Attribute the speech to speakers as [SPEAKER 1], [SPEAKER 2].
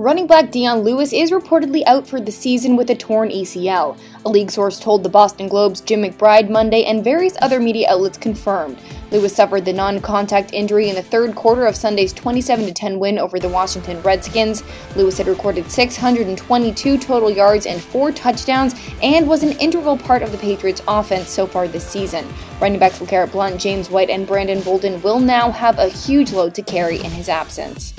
[SPEAKER 1] Running back Dion Lewis is reportedly out for the season with a torn ACL. A league source told the Boston Globe's Jim McBride Monday, and various other media outlets confirmed. Lewis suffered the non contact injury in the third quarter of Sunday's 27 10 win over the Washington Redskins. Lewis had recorded 622 total yards and four touchdowns and was an integral part of the Patriots' offense so far this season. Running backs LeGarrette Blount, James White, and Brandon Bolden will now have a huge load to carry in his absence.